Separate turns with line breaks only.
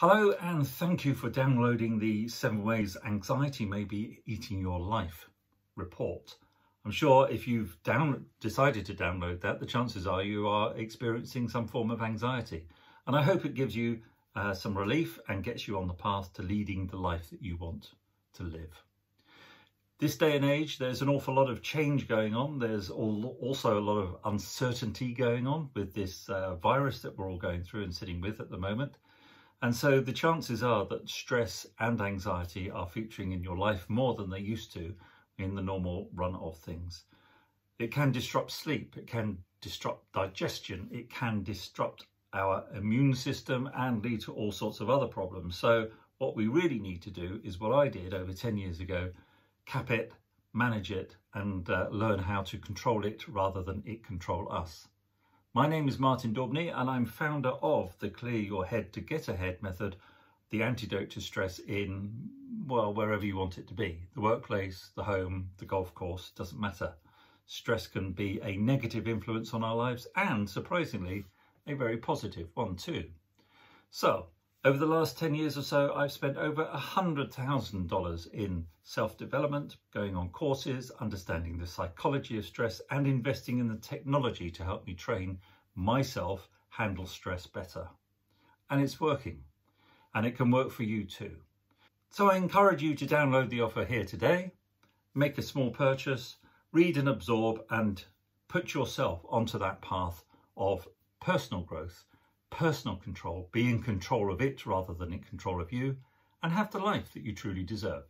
Hello and thank you for downloading the seven ways anxiety may be eating your life report. I'm sure if you've down, decided to download that, the chances are you are experiencing some form of anxiety. And I hope it gives you uh, some relief and gets you on the path to leading the life that you want to live. This day and age, there's an awful lot of change going on. There's also a lot of uncertainty going on with this uh, virus that we're all going through and sitting with at the moment. And so the chances are that stress and anxiety are featuring in your life more than they used to in the normal run of things. It can disrupt sleep, it can disrupt digestion, it can disrupt our immune system and lead to all sorts of other problems. So what we really need to do is what I did over 10 years ago, cap it, manage it and uh, learn how to control it rather than it control us. My name is Martin Daubney and I'm founder of the Clear Your Head to Get Ahead method, the antidote to stress in, well, wherever you want it to be. The workplace, the home, the golf course, doesn't matter. Stress can be a negative influence on our lives and, surprisingly, a very positive one too. So, over the last 10 years or so, I've spent over $100,000 in self-development, going on courses, understanding the psychology of stress and investing in the technology to help me train myself handle stress better. And it's working. And it can work for you too. So I encourage you to download the offer here today, make a small purchase, read and absorb and put yourself onto that path of personal growth personal control, be in control of it rather than in control of you, and have the life that you truly deserve.